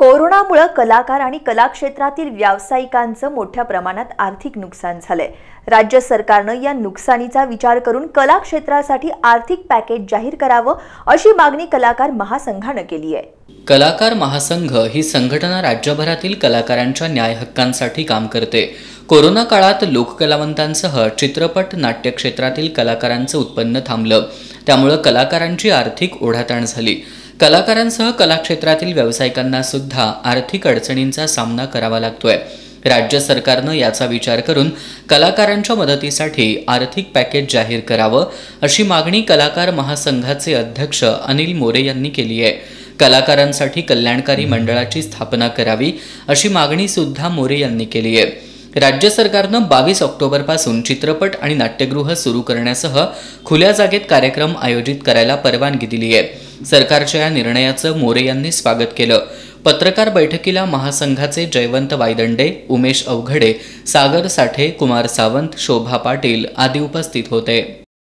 कोरोनामुळं कलाकार आणि कलाक्षेत्रातील व्यावसायिकांचं मोठ्या प्रमाणात आर्थिक नुकसान झालंय. राज्य सरकारनं या नुकसानीचा विचार करून कलाक्षेत्रासाठी आर्थिक पॅकेज जाहीर करावं अशी मागणी कलाकार महासंघानं केली आहे. कलाकार महासंघ ही संघटना राज्यभरातील कलाकारांच्या न्याय हक्कांसाठी काम करते. कोरोना काळात लोककलावंतांसह चित्रपट नाट्य क्षेत्रातील कलाकारांचं उत्पन्न थांबलं. त्यामुळं कलाकारांची आर्थिक ओढाताण झाली. कलाकारांसह कलाक्षेत्रातील व्यावसायिकांना सुद्धा आर्थिक अडचणींचा सामना करावा लागतोय. राज्य सरकारनं याचा विचार करून कलाकारांच्या मदतीसाठी आर्थिक पॅकेज जाहीर करावं अशी मागणी कलाकार महासंघाचे अध्यक्ष अनिल मोरे यांनी केली आहे. कलाकारांसाठी कल्याणकारी मंडळाची स्थापना करावी अशी मागणी सुद्धा मोरे यांनी केली आहे. राज्य सरकारनं बावीस ऑक्टोबरपासून चित्रपट आणि नाट्यगृह सुरू करण्यासह खुल्या जागेत कार्यक्रम आयोजित करायला परवानगी दिली आहे. सरकारच्या या निर्णयाचं मोरे यांनी स्वागत केलं. पत्रकार बैठकीला महासंघाचे जयवंत वायदंडे उमेश अवघडे सागर साठे कुमार सावंत शोभा पाटील आदी उपस्थित होते.